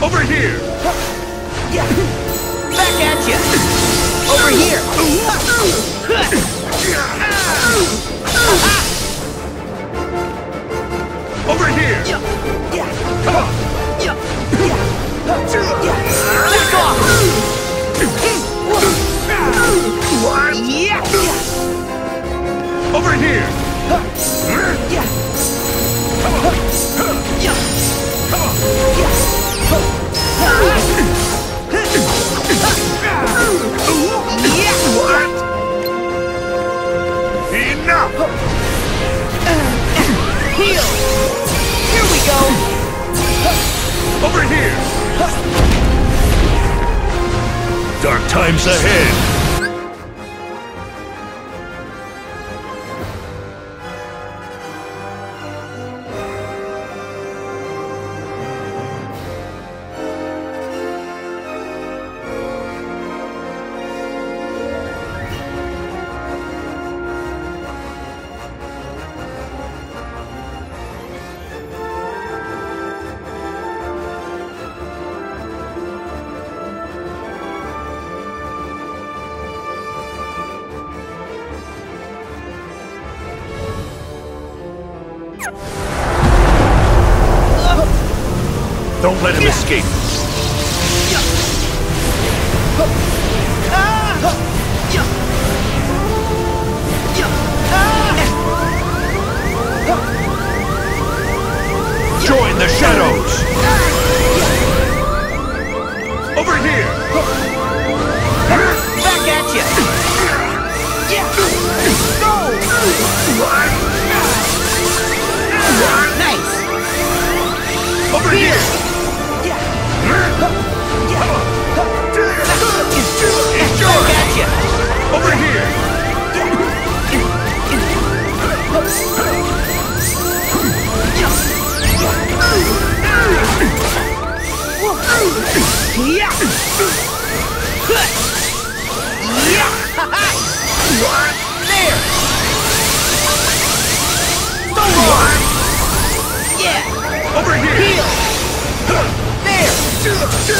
Over here! Yeah. Back at you. Over here. Over here! Come on! Back off. Over here! Heal. Here we go. Over here! Dark times ahead! Don't let him escape! Ah. Over here! Heal. There.